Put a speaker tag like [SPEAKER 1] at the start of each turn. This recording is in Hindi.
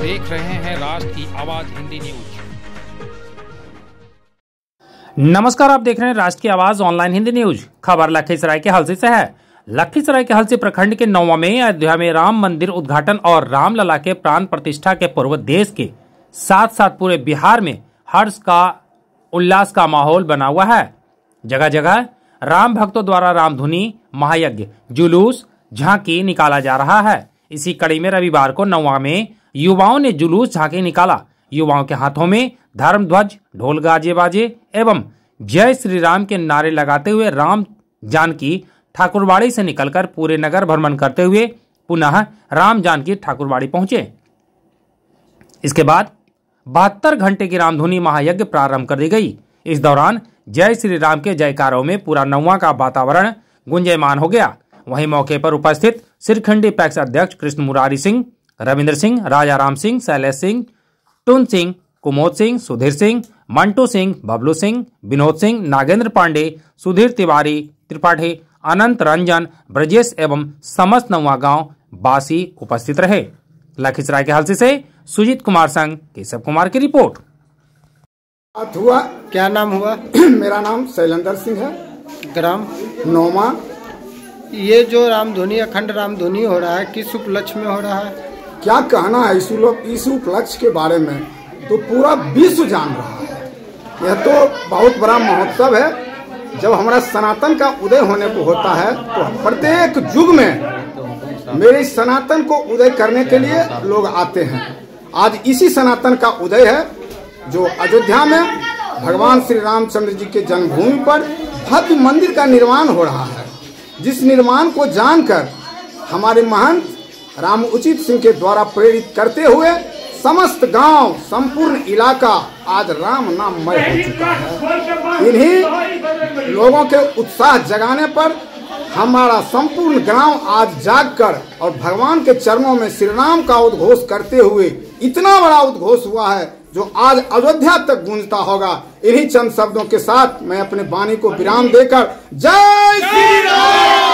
[SPEAKER 1] देख रहे हैं राष्ट्र की आवाज़ हिंदी न्यूज़।
[SPEAKER 2] नमस्कार, आप देख रहे हैं राष्ट्र की आवाज़ ऑनलाइन हिंदी न्यूज़। खबर लखीसराय के हलसी से है। लखीसराय के हलसी प्रखंड के नौवा में अयोध्या में राम मंदिर उद्घाटन और रामलला के प्राण प्रतिष्ठा के पूर्व देश के साथ साथ पूरे बिहार में हर्ष का, उल्लास का माहौल बना हुआ है। जगह जगह राम भक्तों द्वारा रामधुनी महायज्ञ, जुलूस, झांकी निकाला जा रहा है। इसी कड़ी में रविवार को नौवा में युवाओं ने जुलूस झांकी निकाला। युवाओं के हाथों में धर्म ध्वज, ढोल गाजे बाजे एवं जय श्री राम के नारे लगाते हुए राम जानकी ठाकुरबाड़ी से निकलकर पूरे नगर भ्रमण करते हुए पुनः राम जानकी ठाकुरबाड़ी पहुँचे। इसके बाद बहत्तर घंटे की रामधुनी महायज्ञ प्रारंभ कर दी गई। इस दौरान जय श्री राम के जयकारों में पूरा नौवा का वातावरण गुंजयमान हो गया। वहीं मौके पर उपस्थित सिरखंडी पैक्स अध्यक्ष कृष्ण मुरारी सिंह रविंद्र सिंह राजा राम सिंह शैलेश सिंह टुन सिंह कुमोद सिंह सुधीर सिंह मंटू सिंह बबलू सिंह विनोद सिंह नागेंद्र पांडे सुधीर तिवारी त्रिपाठी अनंत रंजन ब्रजेश एवं समस्त नवा गाँव बासी उपस्थित रहे। लखीसराय के हलसी से सुजीत कुमार संघ केशव कुमार की रिपोर्ट।
[SPEAKER 3] बात हुआ
[SPEAKER 4] क्या नाम हुआ?
[SPEAKER 3] मेरा नाम शैलेंद्र सिंह है।
[SPEAKER 4] ग्राम
[SPEAKER 3] नौमा
[SPEAKER 4] ये जो रामधुनी अखंड रामधुनी हो रहा है किस उपलक्ष्य में हो रहा है?
[SPEAKER 3] क्या कहना है इस इस उपलक्ष्य के बारे में? तो पूरा विश्व जान रहा है। यह तो बहुत बड़ा महोत्सव है। जब हमारा सनातन का उदय होने को होता है तो प्रत्येक युग में मेरे सनातन को उदय करने के लिए लोग आते हैं। आज इसी सनातन का उदय है, जो अयोध्या में भगवान श्री रामचंद्र जी के जन्मभूमि पर भव्य मंदिर का निर्माण हो रहा है। जिस निर्माण को जानकर हमारे महंत राम उचित सिंह के द्वारा प्रेरित करते हुए समस्त गाँव संपूर्ण इलाका आज राम नाममय हो चुका है। इन्हीं लोगों के उत्साह जगाने पर हमारा संपूर्ण गाँव आज जागकर और भगवान के चरणों में श्री राम का उद्घोष करते हुए इतना बड़ा उद्घोष हुआ है जो आज अयोध्या तक गूंजता होगा। इन्हीं चंद शब्दों के साथ मैं अपने वाणी को विराम देकर जय श्री राम।